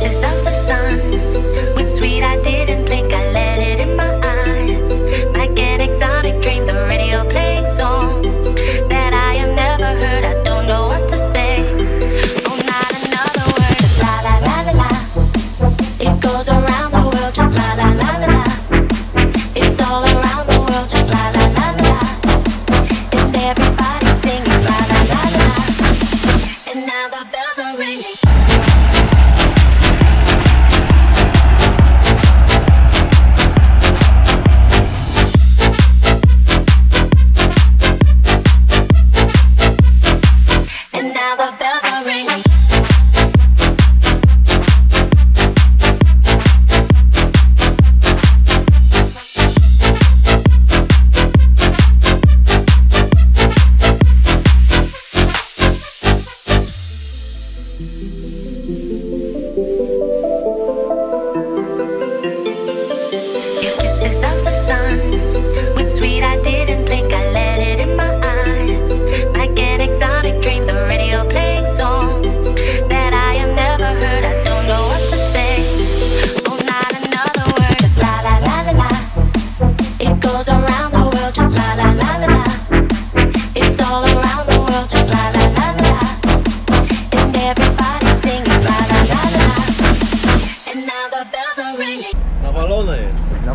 kisses of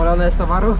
jest. Nawalone jest towaru?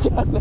见了